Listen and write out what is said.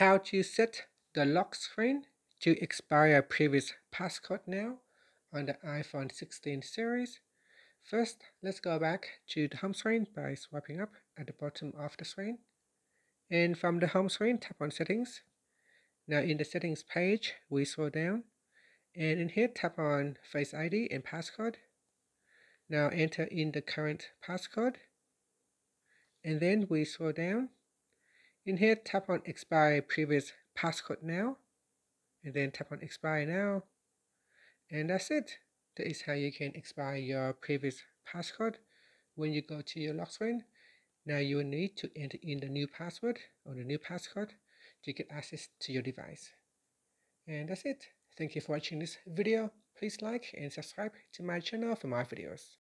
how to set the lock screen to expire previous passcode now on the iPhone 16 series. First, let's go back to the home screen by swiping up at the bottom of the screen. And from the home screen, tap on settings. Now in the settings page, we scroll down and in here tap on Face ID and passcode. Now enter in the current passcode and then we scroll down. In here tap on expire previous passcode now and then tap on expire now and that's it. That is how you can expire your previous passcode when you go to your lock screen. Now you will need to enter in the new password or the new passcode to get access to your device. And that's it. Thank you for watching this video. Please like and subscribe to my channel for more videos.